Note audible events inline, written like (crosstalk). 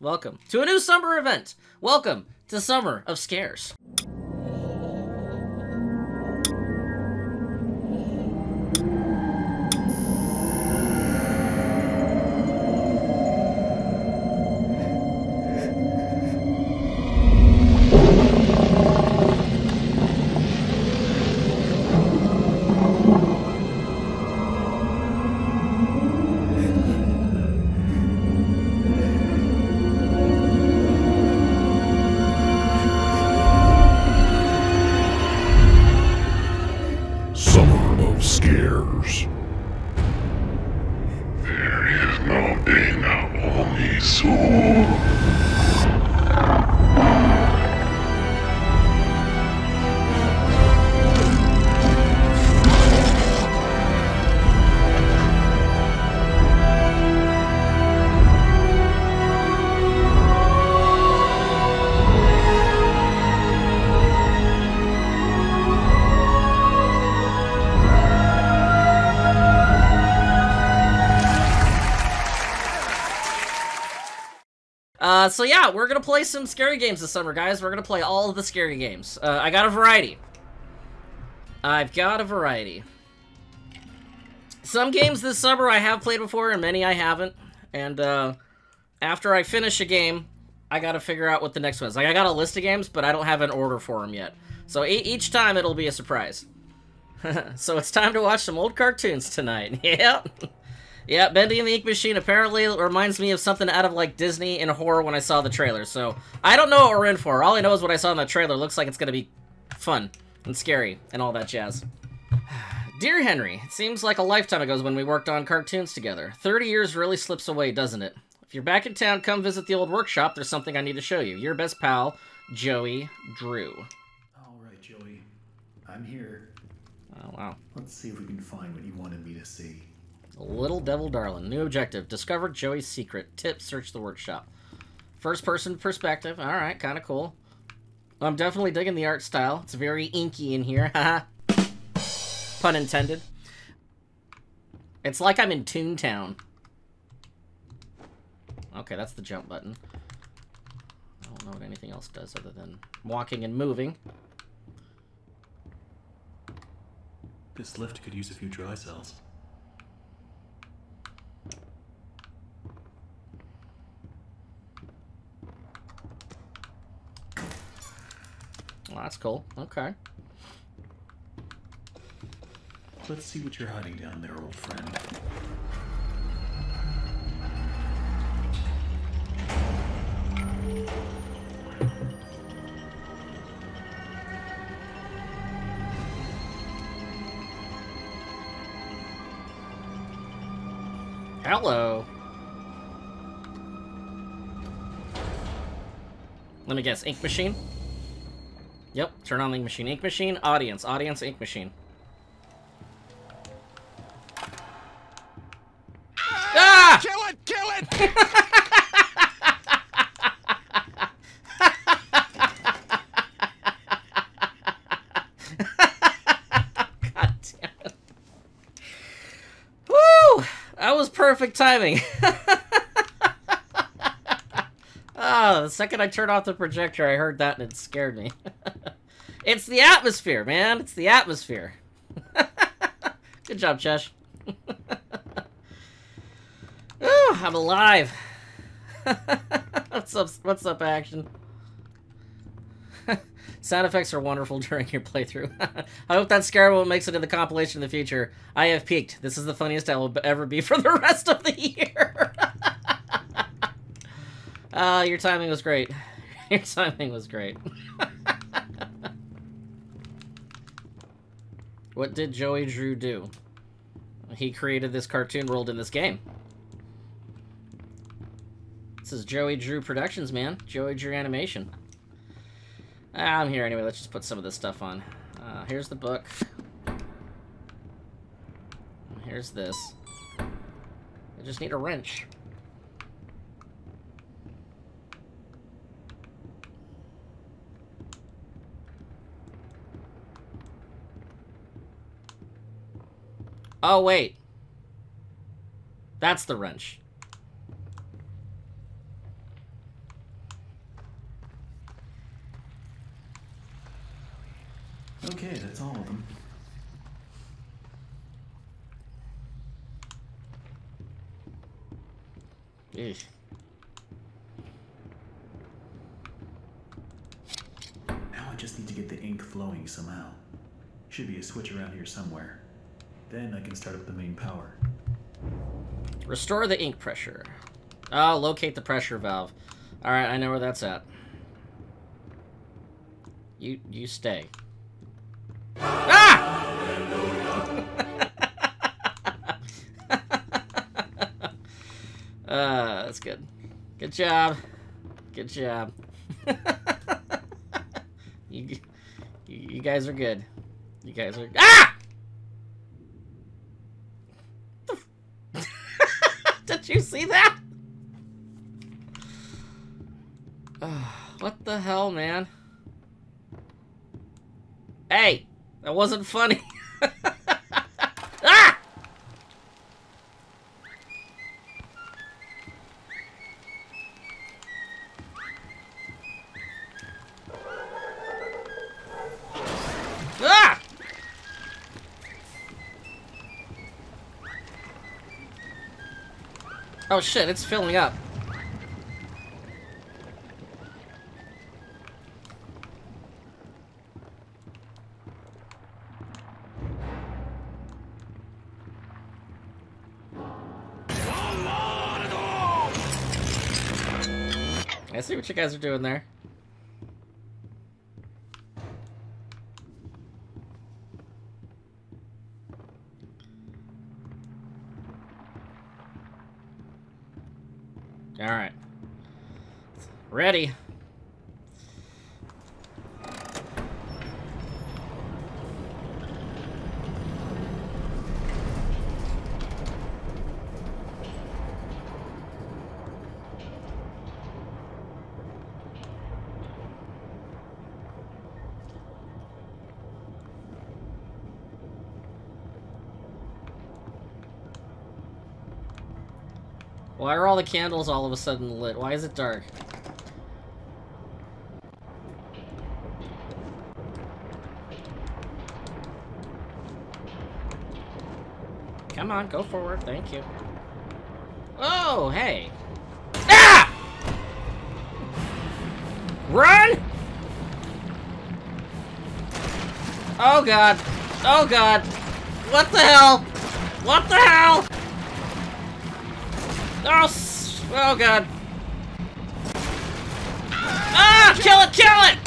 Welcome to a new summer event. Welcome to Summer of Scares. Uh, so yeah, we're gonna play some scary games this summer, guys. We're gonna play all of the scary games. Uh, I got a variety. I've got a variety. Some games this summer I have played before, and many I haven't. And uh, after I finish a game, I gotta figure out what the next one is. Like I got a list of games, but I don't have an order for them yet. So e each time it'll be a surprise. (laughs) so it's time to watch some old cartoons tonight. (laughs) yep. Yeah, Bendy and the Ink Machine apparently reminds me of something out of like Disney and horror when I saw the trailer. So I don't know what we're in for. All I know is what I saw in the trailer. Looks like it's gonna be fun and scary and all that jazz. (sighs) Dear Henry, it seems like a lifetime ago when we worked on cartoons together. 30 years really slips away, doesn't it? If you're back in town, come visit the old workshop. There's something I need to show you. Your best pal, Joey Drew. All right, Joey. I'm here. Oh, wow. Let's see if we can find what you wanted me to see. Little Devil Darling. New objective. Discover Joey's secret. Tip, search the workshop. First person perspective. Alright, kind of cool. I'm definitely digging the art style. It's very inky in here. (laughs) Haha. Pun intended. It's like I'm in Toontown. Okay, that's the jump button. I don't know what anything else does other than walking and moving. This lift could use a few dry cells. Well, that's cool. Okay. Let's see what you're hiding down there, old friend. Hello. Let me guess, ink machine? Yep, turn on the ink machine. Ink machine, audience. Audience, ink machine. Ah! Kill it! Kill it! (laughs) God damn it. Woo! That was perfect timing. (laughs) Ah, the second I turned off the projector, I heard that and it scared me. (laughs) it's the atmosphere, man. It's the atmosphere. (laughs) Good job, Chesh. (laughs) Ooh, I'm alive. what's up? What's up, action? Sound effects are wonderful during your playthrough. I hope that scare makes it in the compilation in the future. I have peaked. This is the funniest I will ever be for the rest of the year. Uh, your timing was great. (laughs) Your timing was great. (laughs) what did Joey Drew do? He created this cartoon world in this game. This is Joey Drew Productions, man. Joey Drew Animation. Ah, I'm here anyway. Let's just put some of this stuff on. Uh, here's the book. Here's this. I just need a wrench. Oh, wait. That's the wrench. Okay, that's all of them. Eesh. Now I just need to get the ink flowing somehow. Should be a switch around here somewhere. Then I can start up the main power. Restore the ink pressure. Oh, locate the pressure valve. Alright, I know where that's at. You you stay. Ah! uh, (laughs) that's good. Good job. Good job. (laughs) you, you you guys are good. You guys are Ah! Did you see that? (sighs) what the hell, man? Hey, that wasn't funny. (laughs) Oh shit, it's filling up. I see what you guys are doing there. Alright. Ready. Why are all the candles all of a sudden lit? Why is it dark? Come on, go forward. Thank you. Oh, hey. Ah! Run! Oh god. Oh god. What the hell? What the hell? Oh, oh god. Ah! Kill it! Kill it!